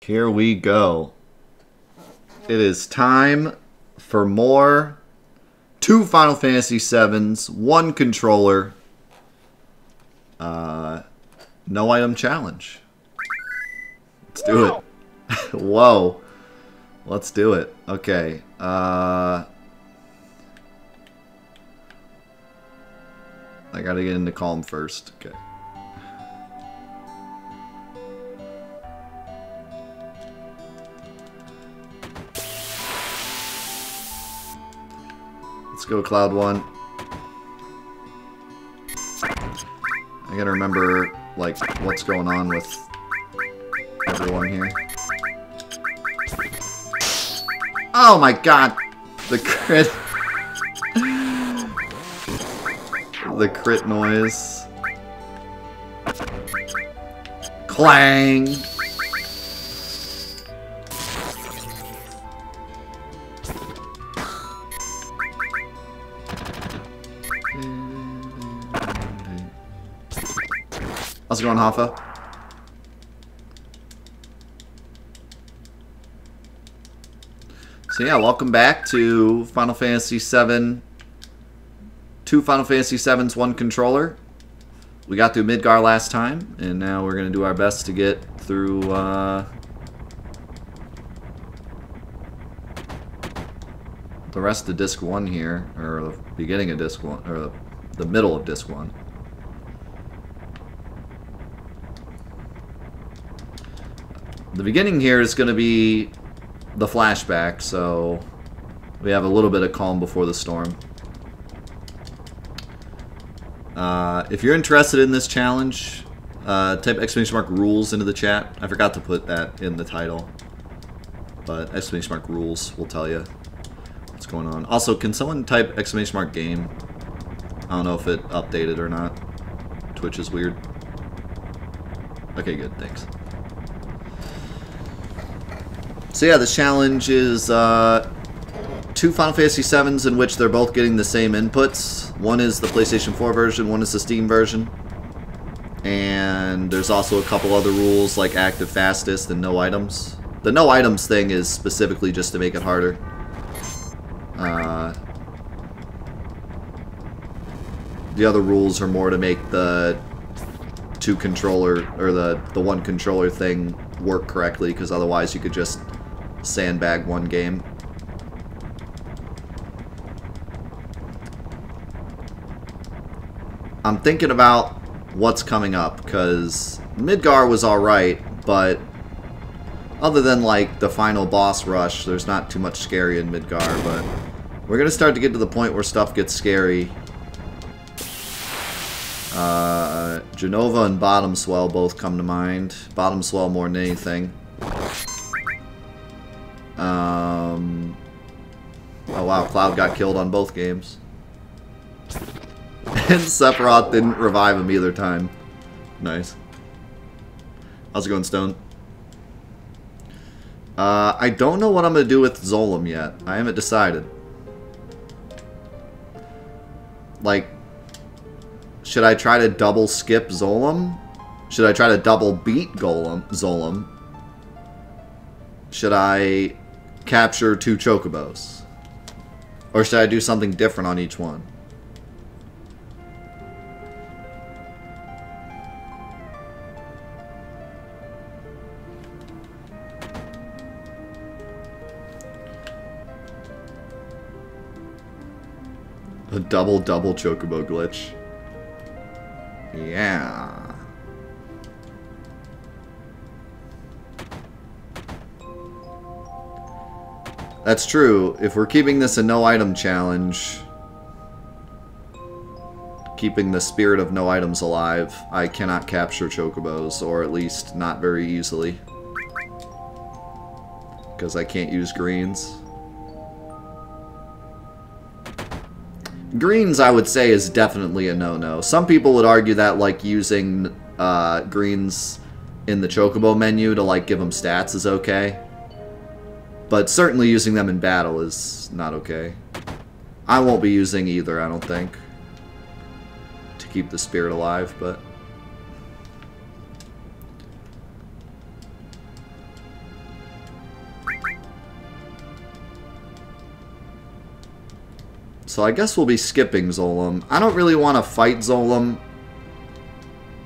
Here we go. It is time for more two Final Fantasy VIIs, one controller, uh, no item challenge. Let's do it. Whoa. Let's do it. Okay. Uh, I gotta get into Kalm first. Okay. Let's go Cloud One. I gotta remember, like, what's going on with everyone here. Oh my god! The crit... the crit noise. Clang! How's it going, Hoffa? So yeah, welcome back to Final Fantasy VII. Two Final Fantasy VII's, one controller. We got through Midgar last time, and now we're going to do our best to get through... Uh, the rest of Disc 1 here, or the beginning of Disc 1, or the, the middle of Disc 1. The beginning here is going to be the flashback, so we have a little bit of calm before the storm. Uh, if you're interested in this challenge, uh, type exclamation mark rules into the chat. I forgot to put that in the title, but exclamation mark rules will tell you what's going on. Also, can someone type exclamation mark game? I don't know if it updated or not. Twitch is weird. Okay, good, thanks. So yeah, the challenge is uh, two Final Fantasy VIIs in which they're both getting the same inputs. One is the PlayStation 4 version, one is the Steam version. And there's also a couple other rules like active fastest and no items. The no items thing is specifically just to make it harder. Uh, the other rules are more to make the two controller or the the one controller thing work correctly because otherwise you could just sandbag one game. I'm thinking about what's coming up, because Midgar was alright, but other than like the final boss rush, there's not too much scary in Midgar, but we're going to start to get to the point where stuff gets scary. Uh, Jenova and Bottom Swell both come to mind. Bottom Swell more than anything. Um, oh wow, Cloud got killed on both games. and Sephiroth didn't revive him either time. Nice. How's it going, Stone? Uh, I don't know what I'm going to do with Zolom yet. I haven't decided. Like, should I try to double skip Zolom? Should I try to double beat Golem, Zolom? Should I capture two chocobos? Or should I do something different on each one? A double-double chocobo glitch. Yeah. That's true. If we're keeping this a no-item challenge, keeping the spirit of no items alive, I cannot capture chocobos, or at least not very easily. Because I can't use greens. Greens, I would say, is definitely a no-no. Some people would argue that, like, using uh, greens in the chocobo menu to, like, give them stats is okay. But certainly using them in battle is not okay. I won't be using either, I don't think. To keep the spirit alive, but... So I guess we'll be skipping Zolom. I don't really want to fight Zolom.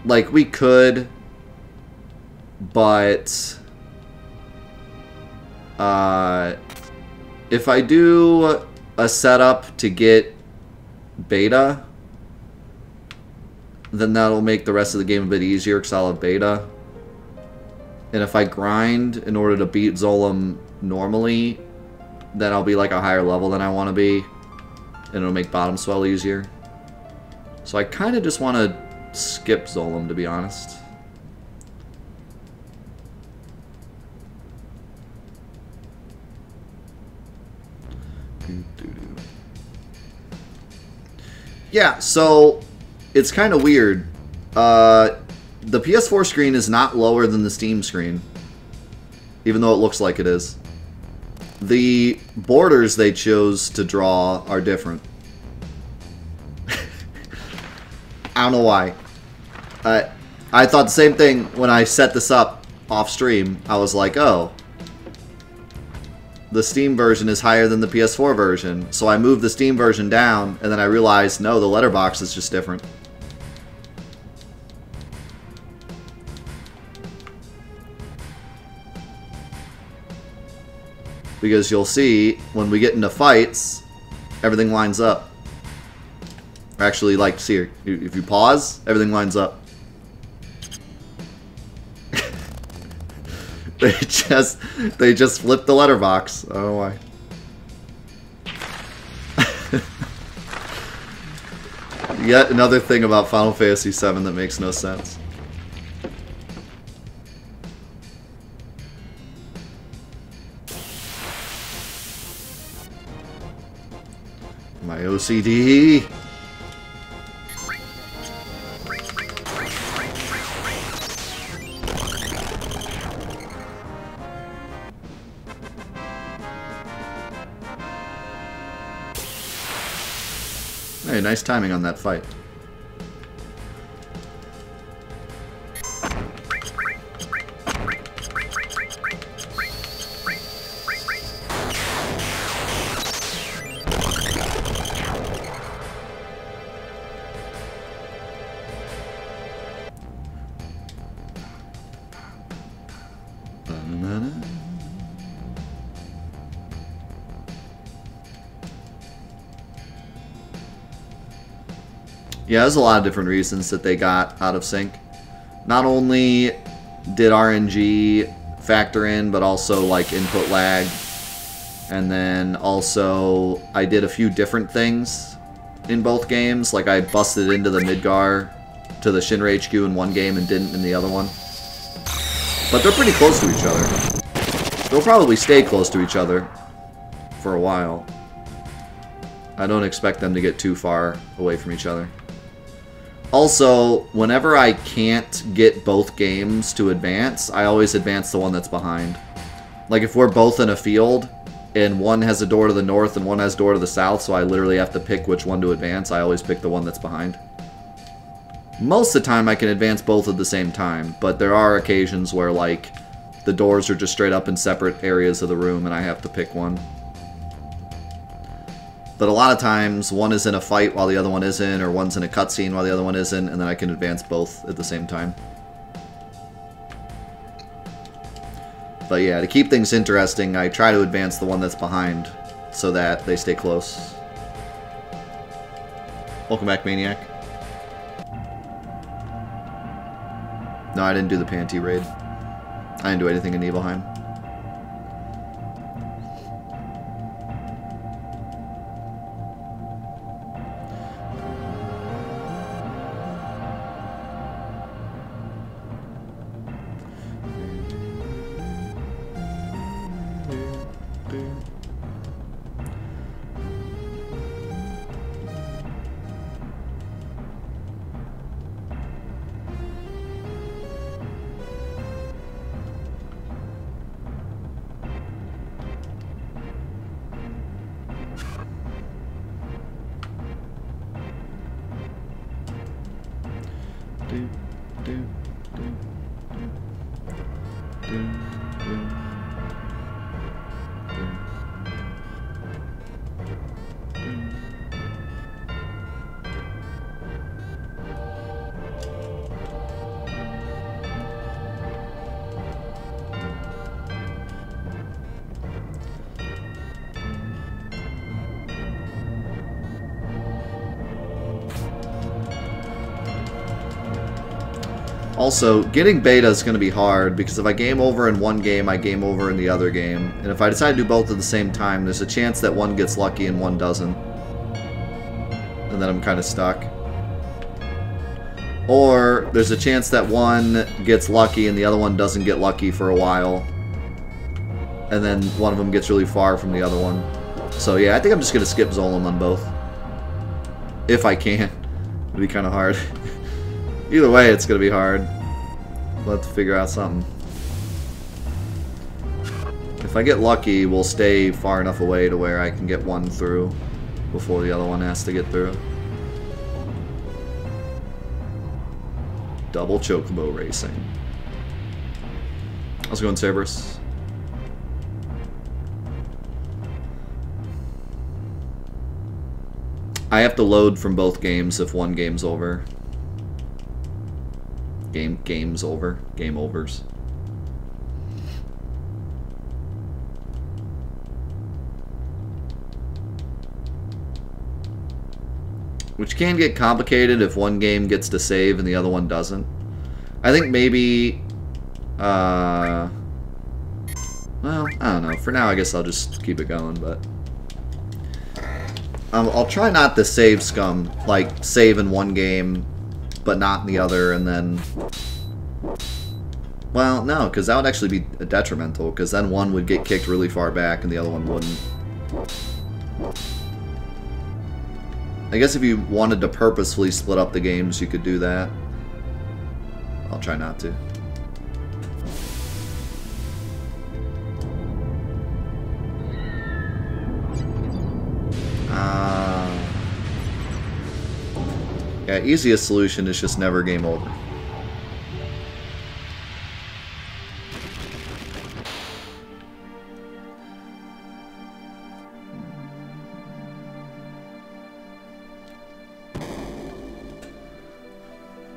Like, we could, but uh, if I do a setup to get beta, then that'll make the rest of the game a bit easier because I'll have beta. And if I grind in order to beat Zolom normally, then I'll be like a higher level than I want to be. And it'll make bottom swell easier. So I kind of just want to skip Zolom, to be honest. Yeah, so it's kind of weird. Uh, the PS4 screen is not lower than the Steam screen, even though it looks like it is. The borders they chose to draw are different. I don't know why. I I thought the same thing when I set this up off stream. I was like, oh, the Steam version is higher than the PS4 version. So I moved the Steam version down, and then I realized, no, the letterbox is just different. Because you'll see, when we get into fights, everything lines up. Actually, like, see, if you pause, everything lines up. They just they just flipped the letterbox. I don't know why. Yet another thing about Final Fantasy VII that makes no sense. My OCD. Hey, nice timing on that fight. Yeah, there's a lot of different reasons that they got out of sync. Not only did RNG factor in, but also like input lag. And then also I did a few different things in both games. Like I busted into the Midgar to the Shinra HQ in one game and didn't in the other one. But they're pretty close to each other. They'll probably stay close to each other for a while. I don't expect them to get too far away from each other. Also, whenever I can't get both games to advance, I always advance the one that's behind. Like if we're both in a field, and one has a door to the north and one has a door to the south, so I literally have to pick which one to advance, I always pick the one that's behind. Most of the time I can advance both at the same time, but there are occasions where like the doors are just straight up in separate areas of the room and I have to pick one. But a lot of times, one is in a fight while the other one isn't, or one's in a cutscene while the other one isn't, and then I can advance both at the same time. But yeah, to keep things interesting, I try to advance the one that's behind so that they stay close. Welcome back, Maniac. No, I didn't do the Panty raid. I didn't do anything in Nibelheim. Also, getting beta is going to be hard because if I game over in one game, I game over in the other game. And if I decide to do both at the same time, there's a chance that one gets lucky and one doesn't. And then I'm kind of stuck. Or there's a chance that one gets lucky and the other one doesn't get lucky for a while. And then one of them gets really far from the other one. So yeah, I think I'm just going to skip Zolom on both. If I can. It'd be kind of hard. Either way, it's going to be hard. We'll have to figure out something. If I get lucky, we'll stay far enough away to where I can get one through before the other one has to get through. Double Chocobo Racing. How's it going, Cerberus? I have to load from both games if one game's over. Game game's over. Game overs. Which can get complicated if one game gets to save and the other one doesn't. I think maybe... Uh, well, I don't know. For now, I guess I'll just keep it going, but... Um, I'll try not to save scum. Like, save in one game, but not in the other, and then... Well, no, because that would actually be detrimental, because then one would get kicked really far back and the other one wouldn't. I guess if you wanted to purposefully split up the games, you could do that. I'll try not to. Easiest solution is just never game over.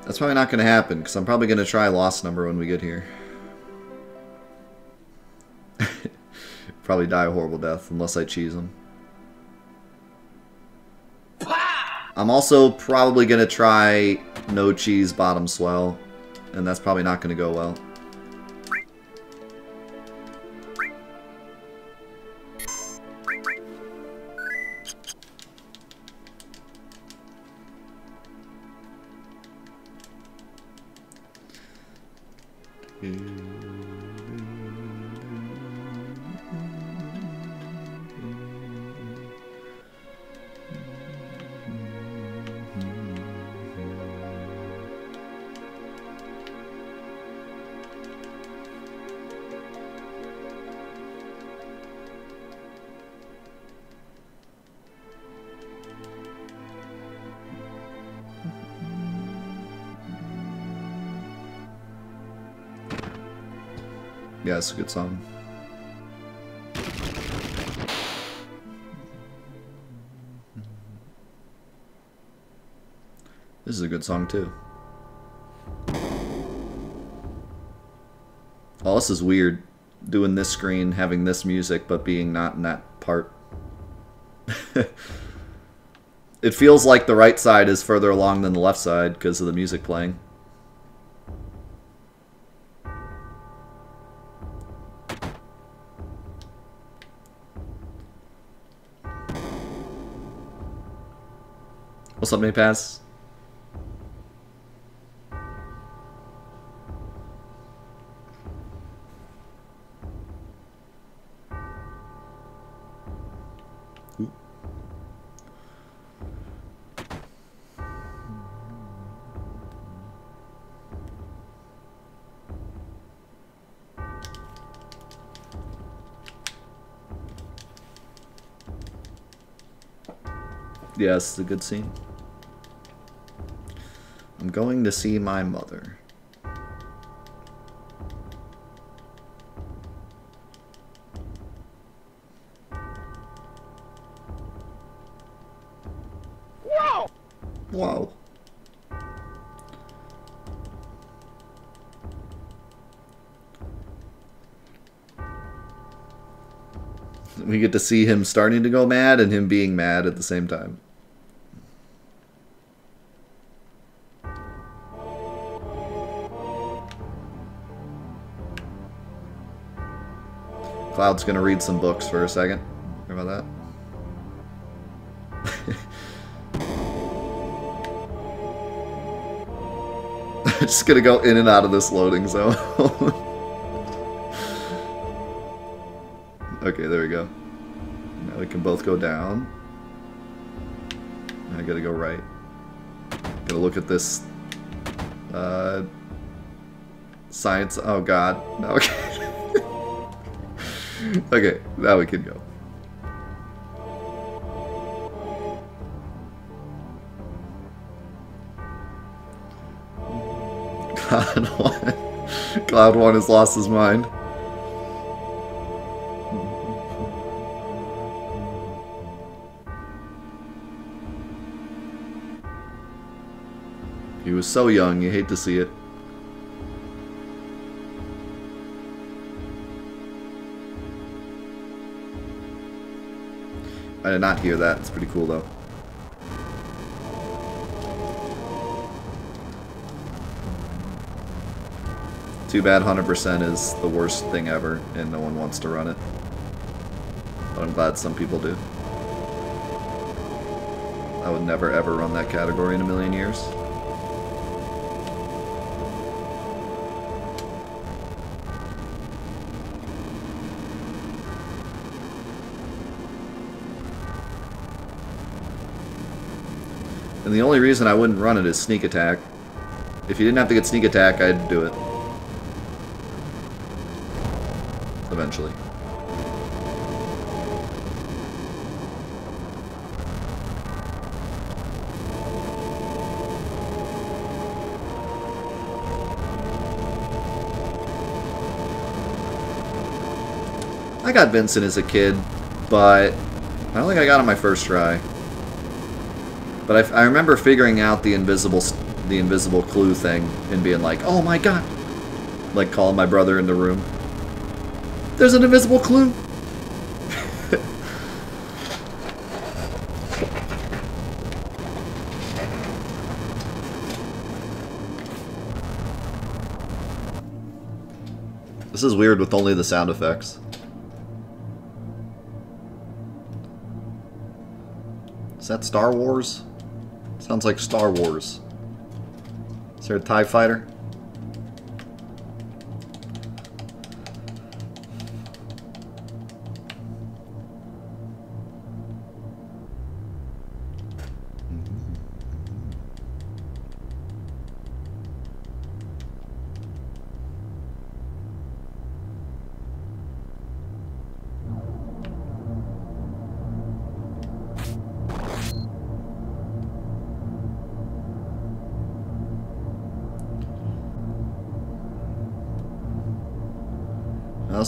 That's probably not going to happen, because I'm probably going to try lost number when we get here. probably die a horrible death, unless I cheese him. I'm also probably going to try no cheese bottom swell, and that's probably not going to go well. It's a good song. This is a good song too. Oh, this is weird. Doing this screen, having this music, but being not in that part. it feels like the right side is further along than the left side because of the music playing. What's up, Maypass? Yes, it's a good scene. Going to see my mother. Wow! Wow. We get to see him starting to go mad and him being mad at the same time. Cloud's gonna read some books for a second. Hear about that? Just gonna go in and out of this loading zone. okay, there we go. Now we can both go down. I gotta go right. Gotta look at this uh, science. Oh god. Okay. okay, now we can go. Cloud one. Cloud one has lost his mind. He was so young, you hate to see it. Did not hear that. It's pretty cool, though. Too bad 100% is the worst thing ever, and no one wants to run it. But I'm glad some people do. I would never ever run that category in a million years. And the only reason I wouldn't run it is sneak attack. If you didn't have to get sneak attack, I'd do it. Eventually. I got Vincent as a kid, but I don't think I got him my first try. But I, I remember figuring out the invisible the invisible clue thing and being like, "Oh my god!" Like calling my brother in the room. There's an invisible clue. this is weird with only the sound effects. Is that Star Wars? Sounds like Star Wars. Is there a TIE fighter?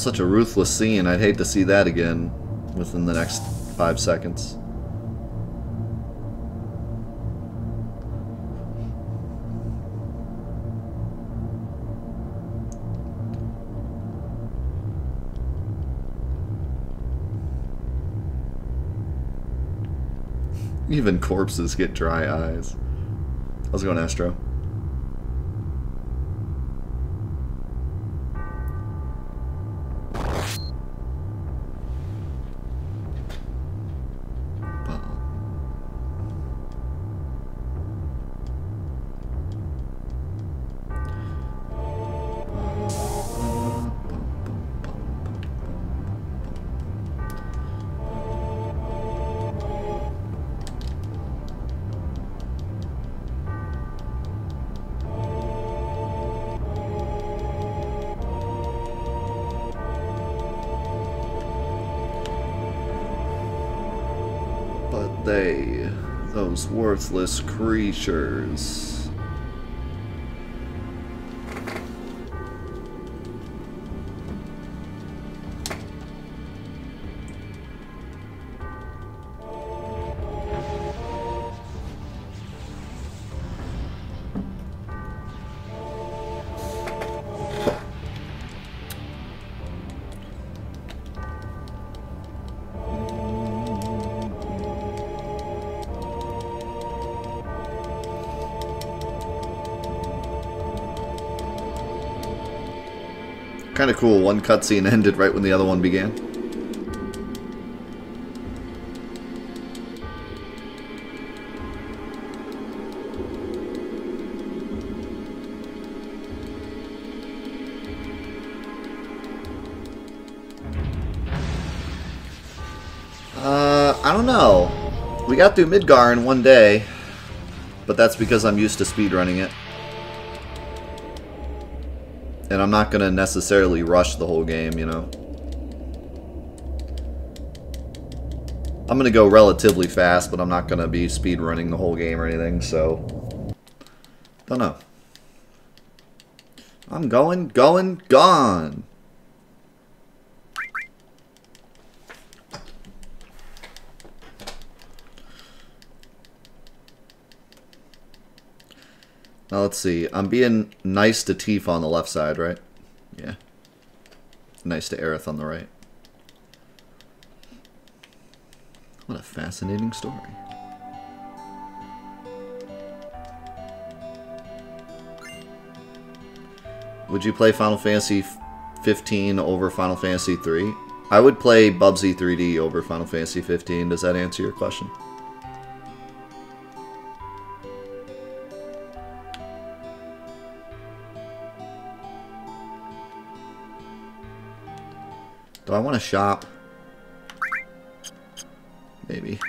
Such a ruthless scene. I'd hate to see that again within the next five seconds. Even corpses get dry eyes. How's it going, Astro? They, those worthless creatures. Cool. One cutscene ended right when the other one began. Uh, I don't know. We got through Midgar in one day, but that's because I'm used to speedrunning it. I'm not going to necessarily rush the whole game, you know. I'm going to go relatively fast, but I'm not going to be speedrunning the whole game or anything, so... Don't know. I'm going, going, gone! Now let's see. I'm being nice to Tifa on the left side, right? Yeah. Nice to Aerith on the right. What a fascinating story. Would you play Final Fantasy 15 over Final Fantasy 3? I would play Bubsy 3D over Final Fantasy 15. Does that answer your question? I want to shop? Maybe.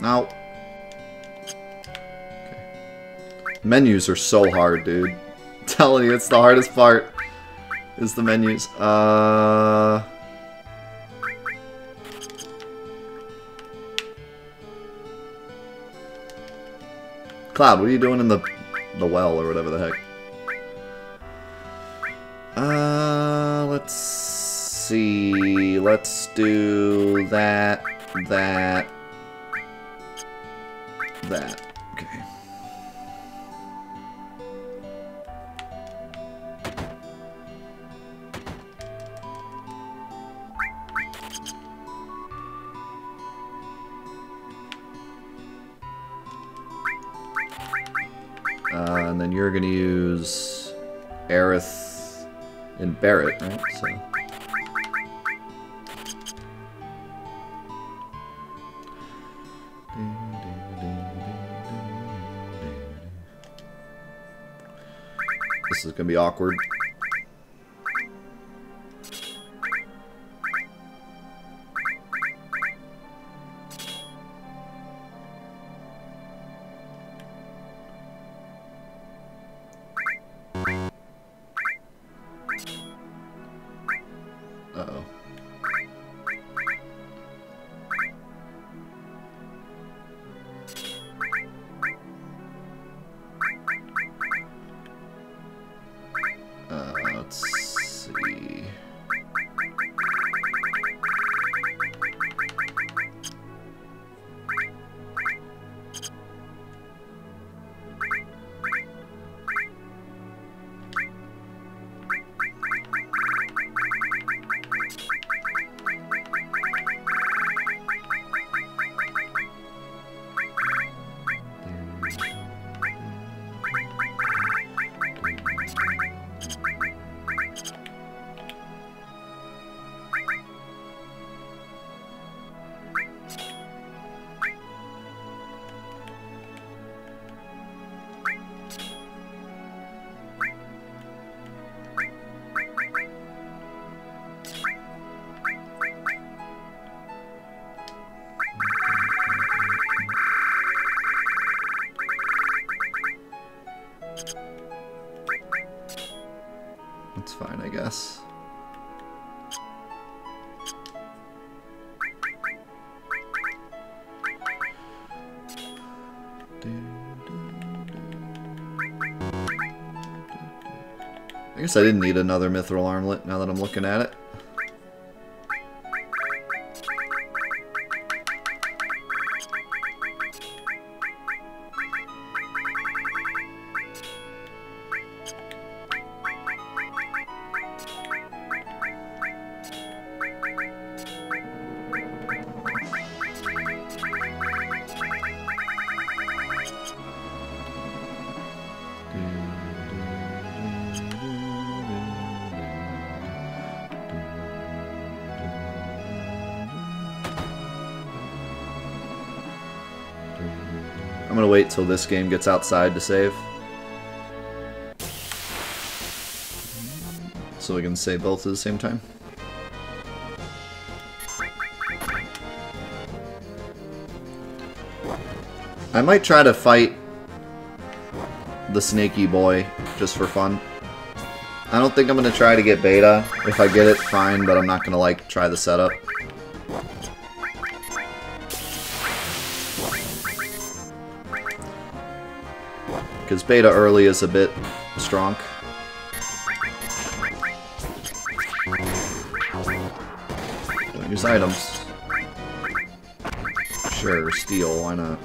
Now. Okay. Menus are so hard, dude. I'm telling you, it's the hardest part. Is the menus. Uh. Cloud, what are you doing in the the well or whatever the heck? Uh, let's see. Let's do that, that, right? So. This is gonna be awkward. Guess I didn't need another mithril armlet now that I'm looking at it. I'm gonna wait till this game gets outside to save. So we can save both at the same time. I might try to fight the snaky boy just for fun. I don't think I'm gonna try to get beta. If I get it, fine, but I'm not gonna like try the setup. Because beta early is a bit strong. Don't use items. Sure, steal, why not?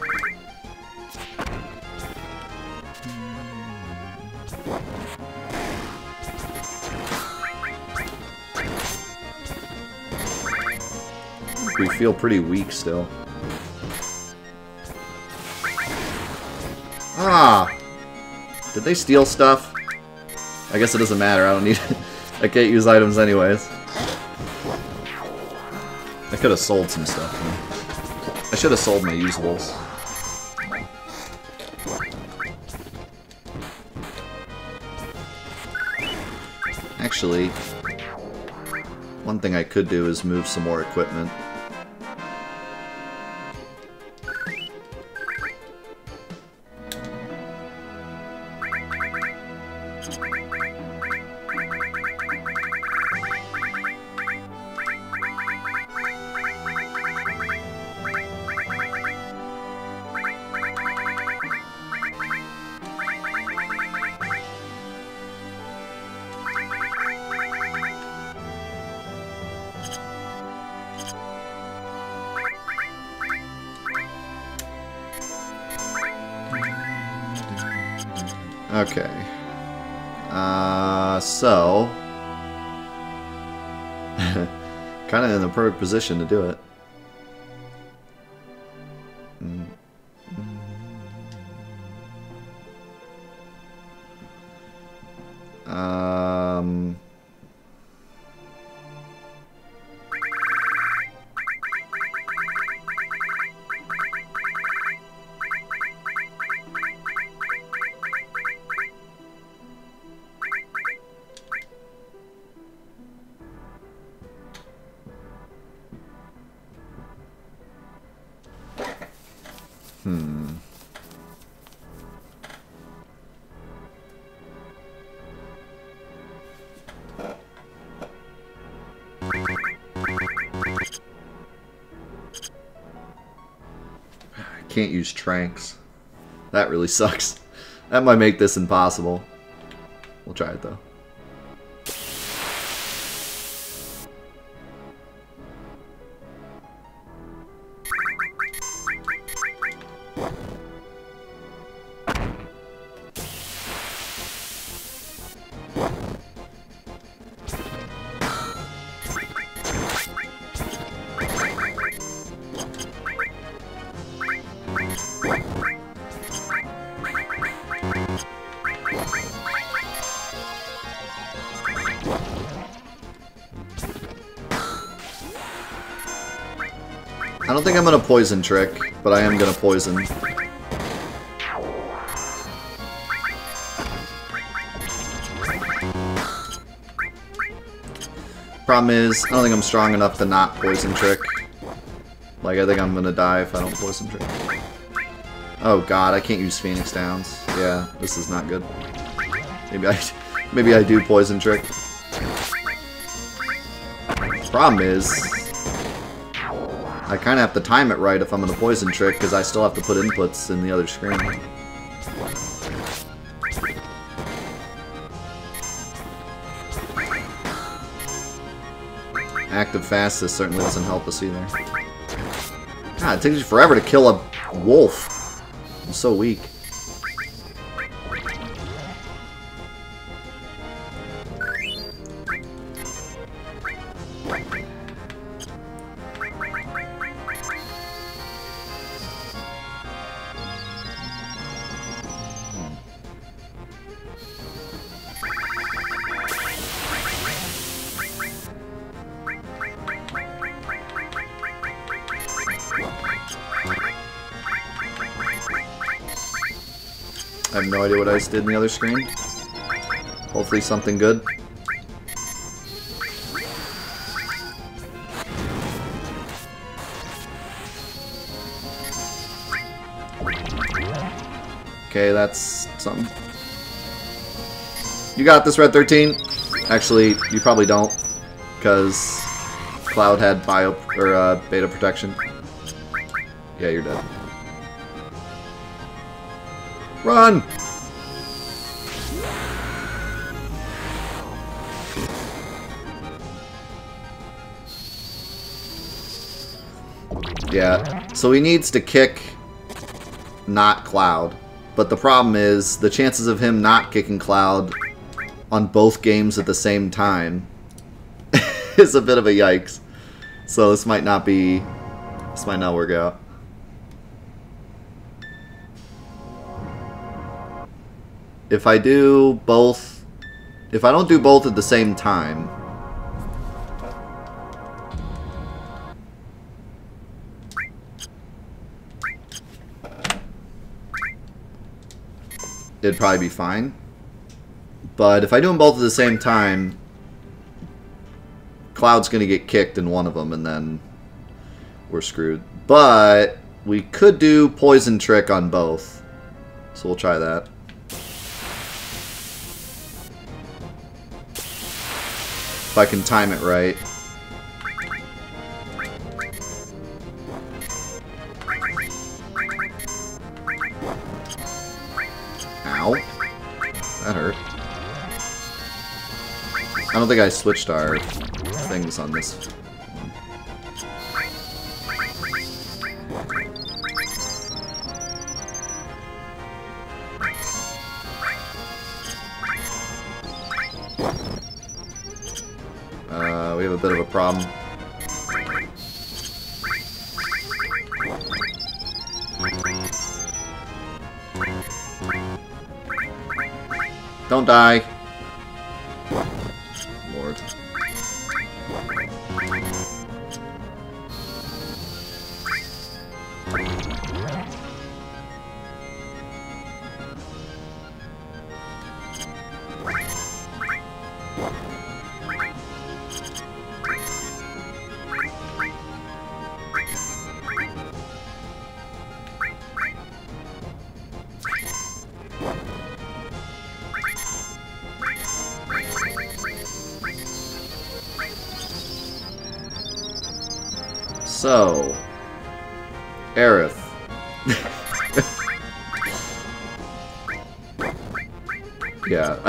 We feel pretty weak still. Ah! Did they steal stuff? I guess it doesn't matter, I don't need I can't use items anyways. I could have sold some stuff. I should have sold my usables. Actually, one thing I could do is move some more equipment. Okay. Uh, so... kind of in the perfect position to do it. Can't use tranks. That really sucks. That might make this impossible. We'll try it though. I don't think I'm gonna poison trick, but I am gonna poison. Problem is, I don't think I'm strong enough to not poison trick. Like, I think I'm gonna die if I don't poison trick. Oh god, I can't use Phoenix Downs. Yeah, this is not good. Maybe I, maybe I do poison trick. Problem is, I kind of have to time it right if I'm going to poison trick, because I still have to put inputs in the other screen. Active fastest certainly doesn't help us either. God, it takes you forever to kill a wolf. I'm so weak. Idea what I just did in the other screen. Hopefully something good. Okay, that's something. You got this, Red 13. Actually, you probably don't, because Cloud had bio or uh, beta protection. Yeah, you're dead. Run! Yeah, so he needs to kick not Cloud. But the problem is, the chances of him not kicking Cloud on both games at the same time is a bit of a yikes. So this might not be... This might not work out. If I do both... If I don't do both at the same time... It'd probably be fine. But if I do them both at the same time, Cloud's going to get kicked in one of them, and then we're screwed. But we could do Poison Trick on both. So we'll try that. If I can time it right. That hurt. I don't think I switched our things on this. Uh, we have a bit of a problem. Don't die.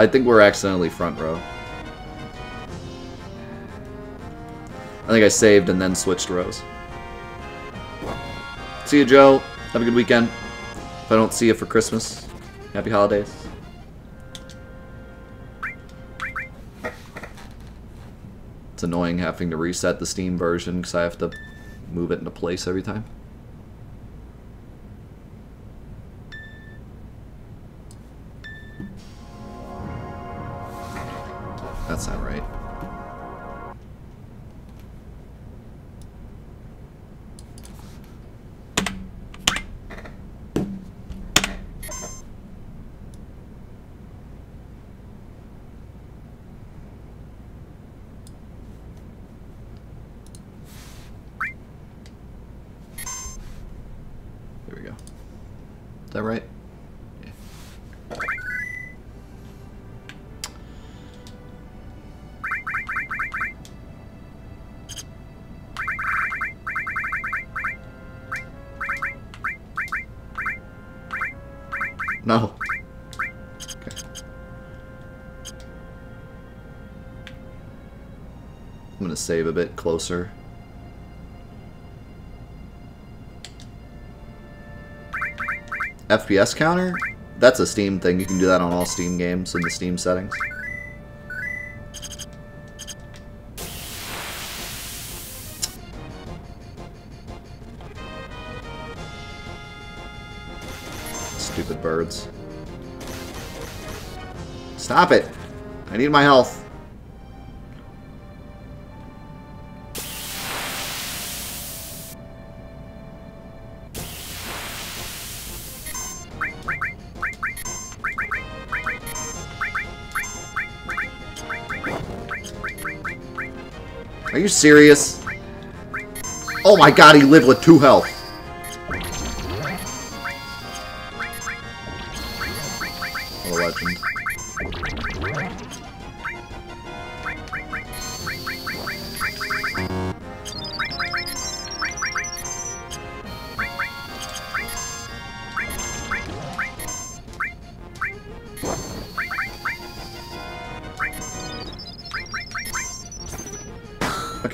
I think we're accidentally front row. I think I saved and then switched rows. See you, Joe. Have a good weekend. If I don't see you for Christmas, happy holidays. It's annoying having to reset the Steam version because I have to move it into place every time. Is that right? No. Okay. I'm gonna save a bit closer. FPS counter? That's a Steam thing. You can do that on all Steam games in the Steam settings. Stupid birds. Stop it! I need my health. Serious? Oh my god, he lived with two health.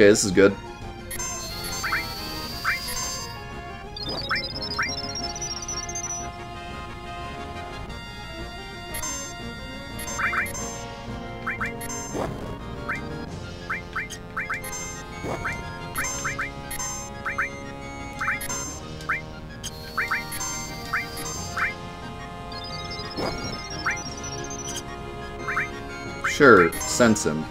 Okay, this is good. Sure, sense him.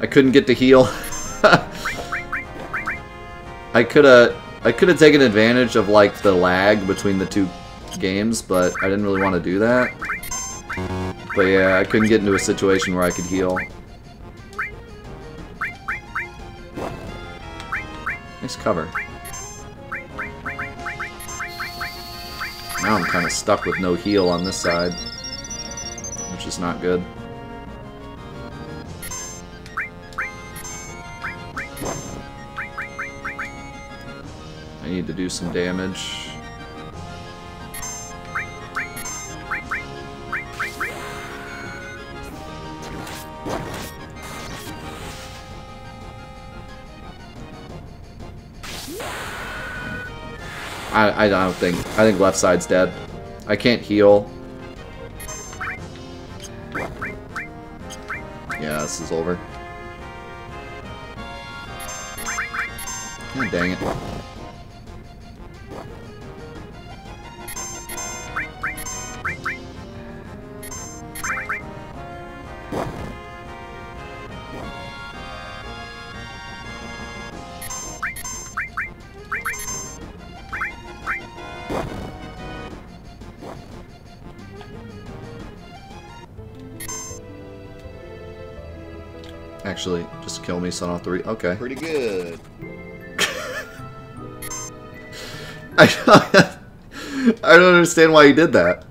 I couldn't get to heal. I could have I could have taken advantage of like the lag between the two games, but I didn't really want to do that. But yeah, I couldn't get into a situation where I could heal. Nice cover. Kind of stuck with no heal on this side, which is not good. I need to do some damage. I, don't think I think left side's dead. I can't heal. Yeah, this is over. God dang it. Actually, just kill me son I don't have to re- Okay. Pretty good. I, I don't understand why he did that.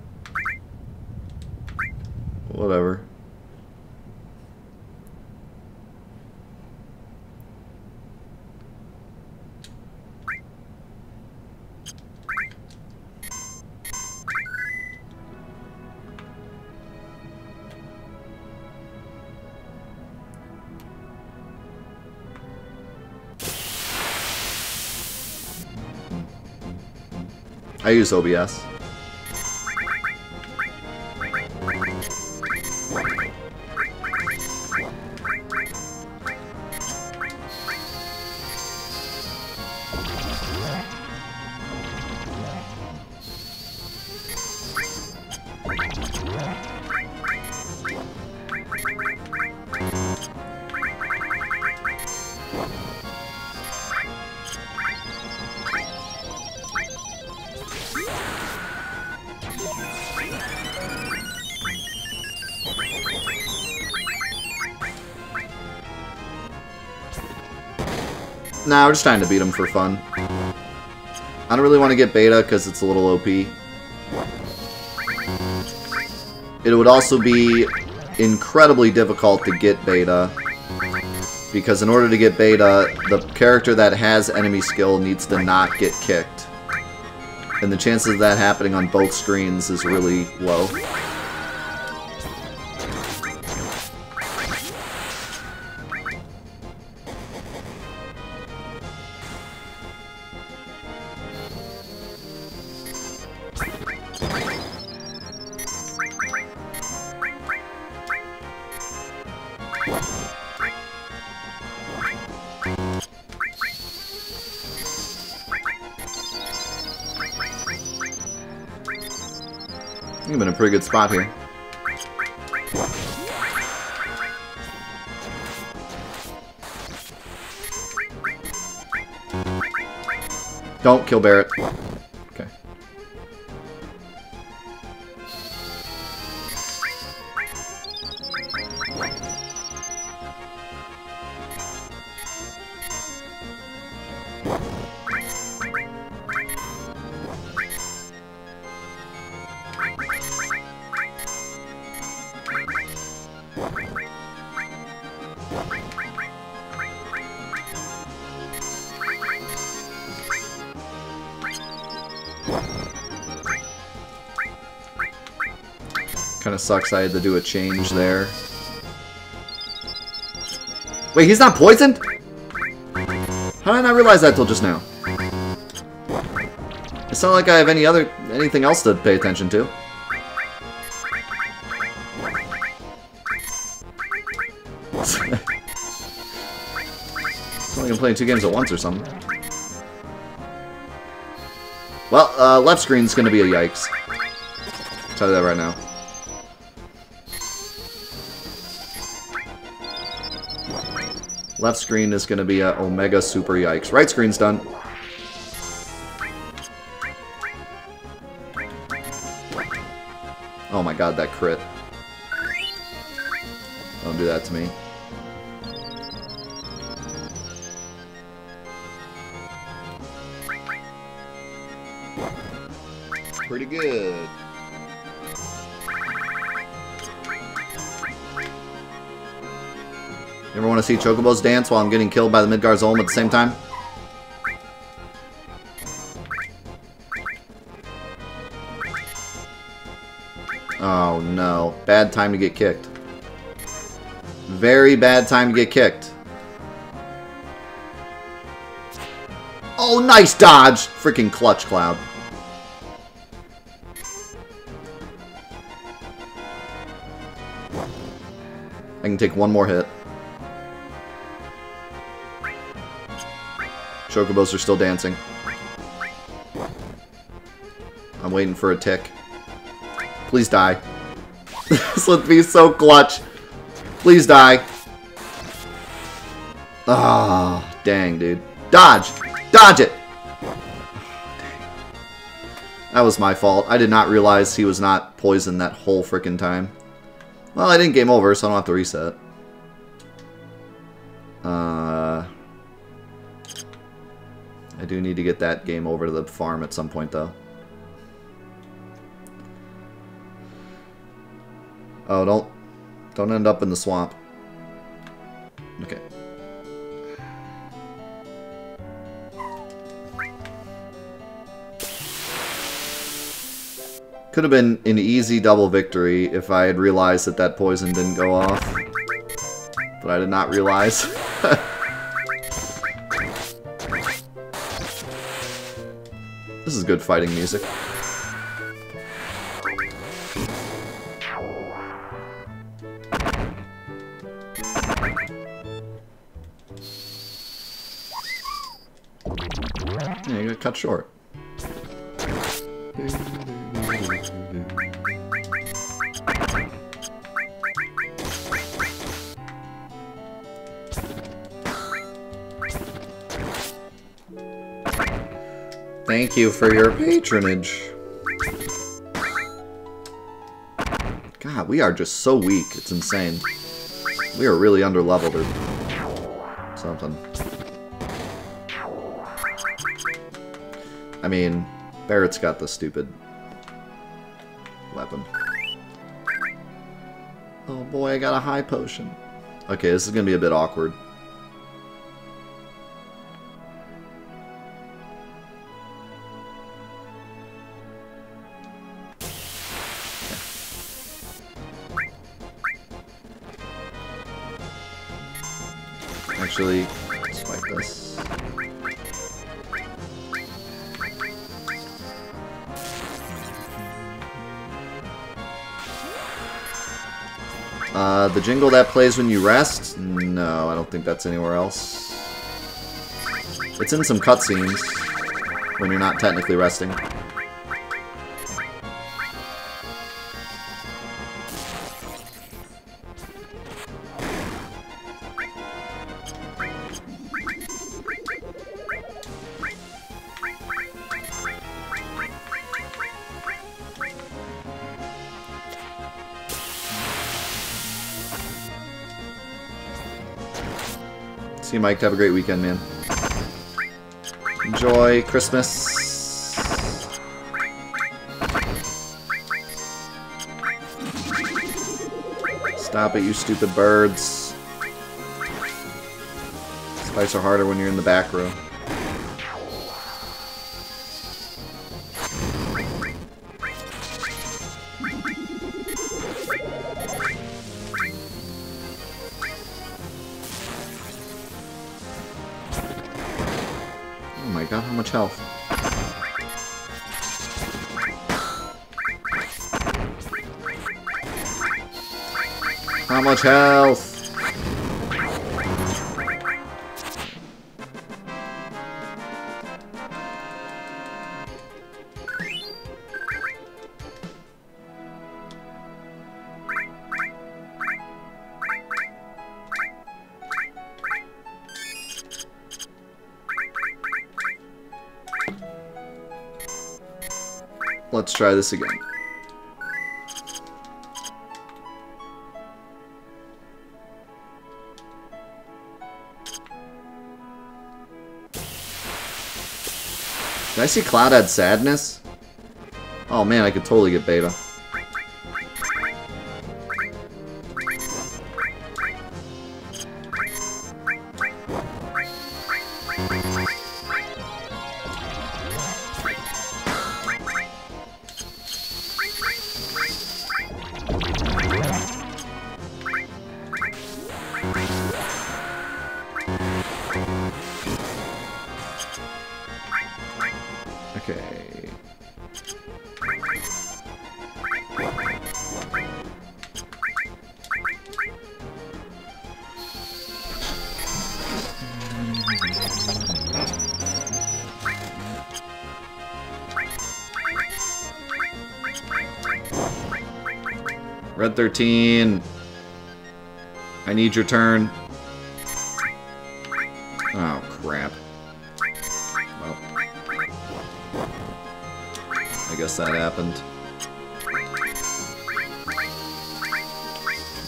Use OBS. Nah, we're just trying to beat him for fun. I don't really want to get beta because it's a little OP. It would also be incredibly difficult to get beta because in order to get beta, the character that has enemy skill needs to not get kicked. And the chances of that happening on both screens is really low. Spot here. Don't kill Barret. Sucks I had to do a change there. Wait, he's not poisoned? How did I not realize that till just now? It's not like I have any other anything else to pay attention to. it's like I'm playing two games at once or something. Well, uh, left screen's gonna be a yikes. I'll tell you that right now. Left screen is going to be a Omega Super Yikes. Right screen's done. Oh my god, that crit. Don't do that to me. Pretty good. You ever want to see Chocobos dance while I'm getting killed by the Midgar Zolom at the same time? Oh no. Bad time to get kicked. Very bad time to get kicked. Oh, nice dodge! Freaking clutch cloud. I can take one more hit. Chocobos are still dancing. I'm waiting for a tick. Please die. this would be so clutch. Please die. Ah, oh, dang, dude. Dodge! Dodge it! That was my fault. I did not realize he was not poisoned that whole freaking time. Well, I didn't game over, so I don't have to reset. Uh... I do need to get that game over to the farm at some point, though. Oh, don't... Don't end up in the swamp. Okay. Could have been an easy double victory if I had realized that that poison didn't go off. But I did not realize. This is good fighting music. Yeah, you got cut short. Thank you for your patronage. God, we are just so weak. It's insane. We are really under-leveled or something. I mean, Barret's got the stupid weapon. Oh boy, I got a high potion. Okay, this is gonna be a bit awkward. Actually, let's this. Uh, the jingle that plays when you rest? No, I don't think that's anywhere else. It's in some cutscenes when you're not technically resting. Mike. Have a great weekend, man. Enjoy Christmas. Stop it, you stupid birds. Fights are harder when you're in the back row. Much health? Let's try this again. Did I see Cloud sadness? Oh man, I could totally get beta. 13. I need your turn. Oh, crap. Well. I guess that happened.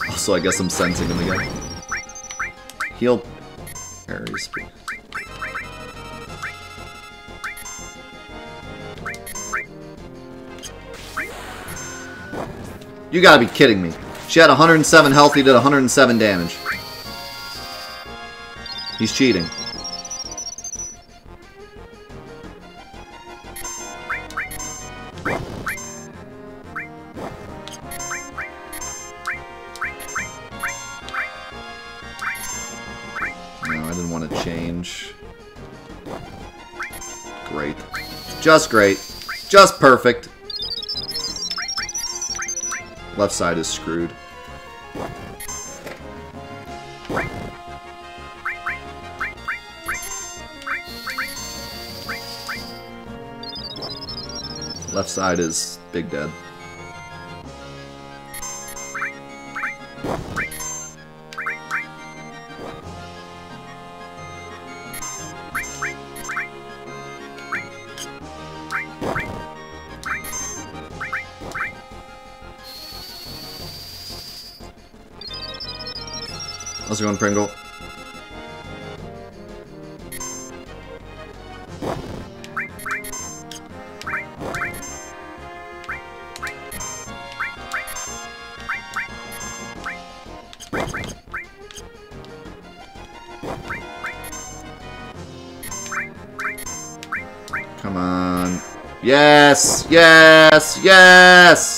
Also, I guess I'm sensing him again. Heal You gotta be kidding me. She had 107 health, he did 107 damage. He's cheating. I didn't want to change. Great. Just great. Just perfect. Left side is screwed. Left side is big dead. You doing, Pringle? Come on. Yes! Yes! Yes!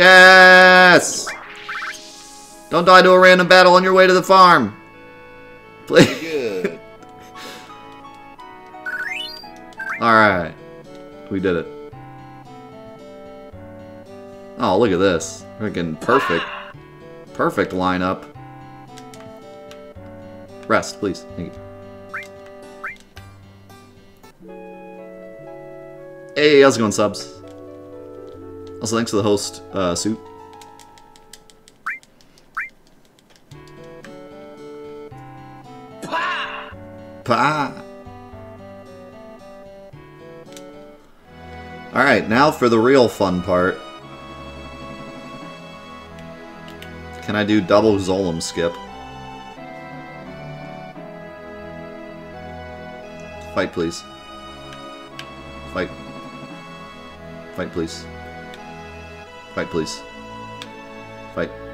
Yes! Don't die to a random battle on your way to the farm. Please. Good. Alright. We did it. Oh, look at this. Freaking perfect. Perfect lineup. Rest, please. Thank you. Hey, how's it going, subs? Also, thanks to the host, uh, Suit. Pa! Alright, now for the real fun part. Can I do double Zolom skip? Fight, please. Fight. Fight, please. Fight, please. Fight.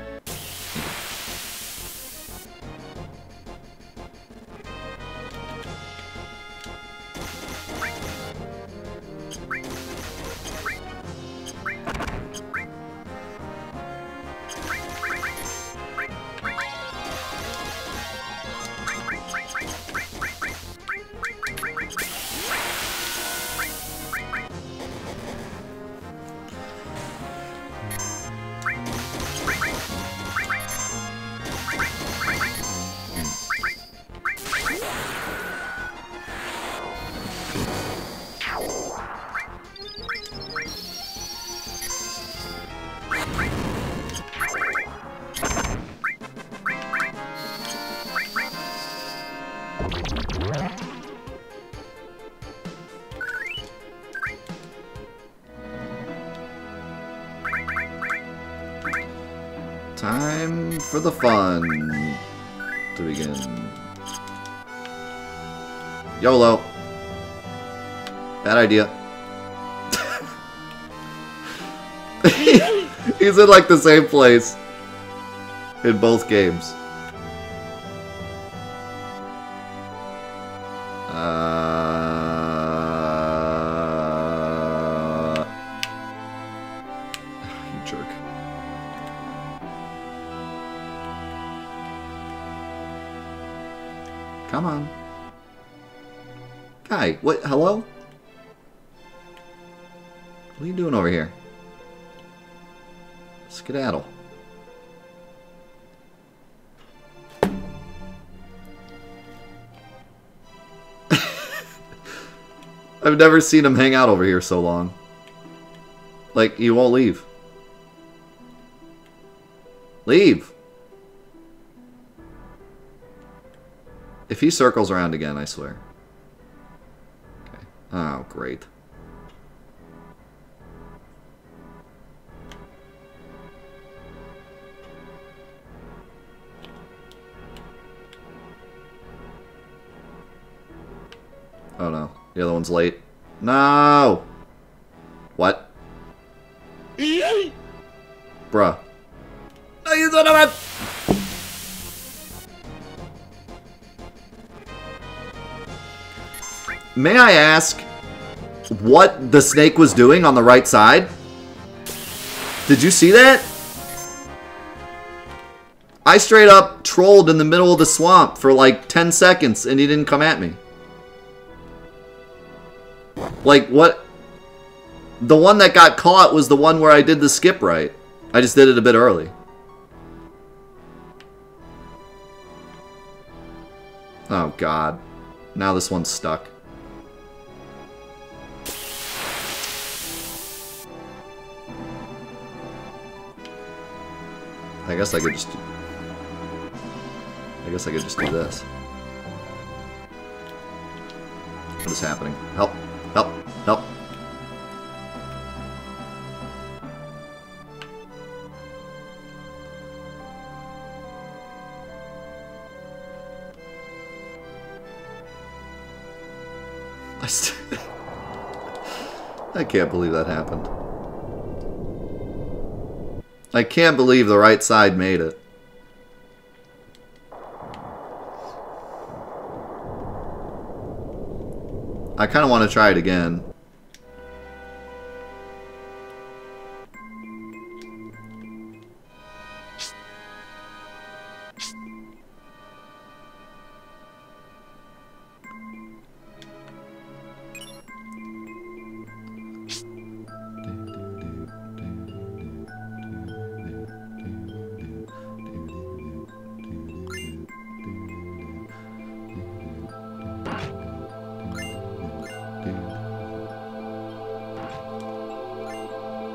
Time for the fun to begin. YOLO. Bad idea. He's in like the same place in both games. I've never seen him hang out over here so long. Like, he won't leave. Leave! If he circles around again, I swear. Okay. Oh, great. Oh no, the other one's late. No! What? Bruh. No, you son of a... May I ask what the snake was doing on the right side? Did you see that? I straight up trolled in the middle of the swamp for like 10 seconds and he didn't come at me. Like, what? The one that got caught was the one where I did the skip right. I just did it a bit early. Oh, God. Now this one's stuck. I guess I could just. I guess I could just do this. What is happening? Help! Help! Help! I st I can't believe that happened. I can't believe the right side made it. I kind of want to try it again.